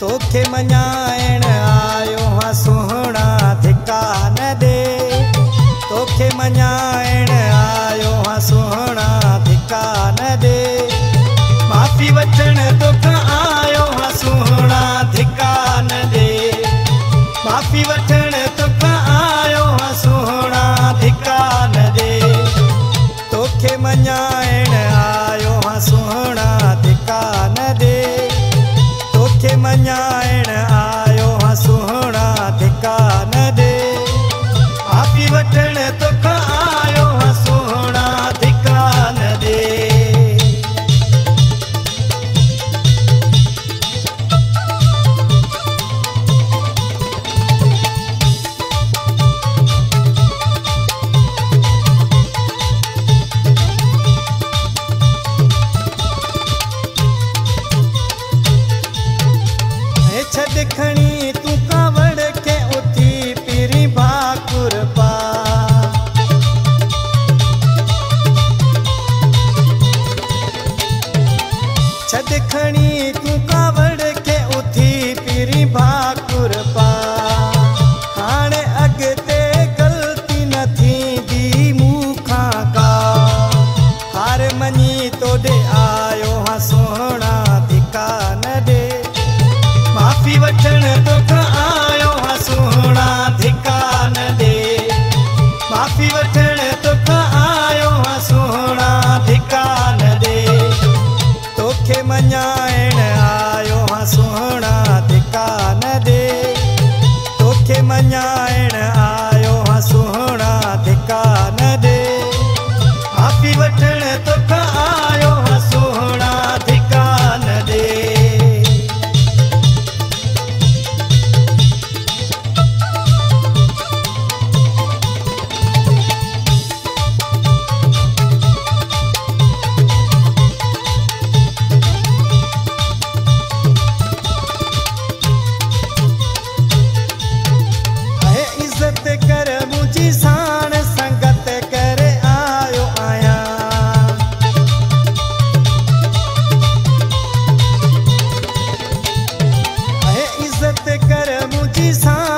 توکي مڃائڻ آيو ها سهڻا ڌڪا نه ڏي توکي مڃائڻ آيو ها سهڻا ڌڪا نه ڏي معافي وٺڻ توکان آيو ها سهڻا ڌڪا نه ڏي معافي وٺڻ कर मुझी सा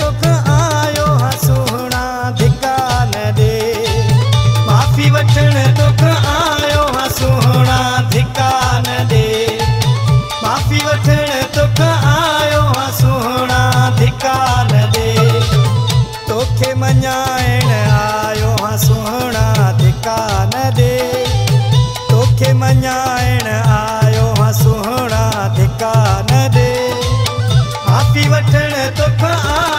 توکي مڃائڻ آيو ها سهڻا ڌڪا نه ڏي. توکي مڃائڻ آيو هان سهڻا ڌڪا نه ڏي. معافي وٺڻ توکان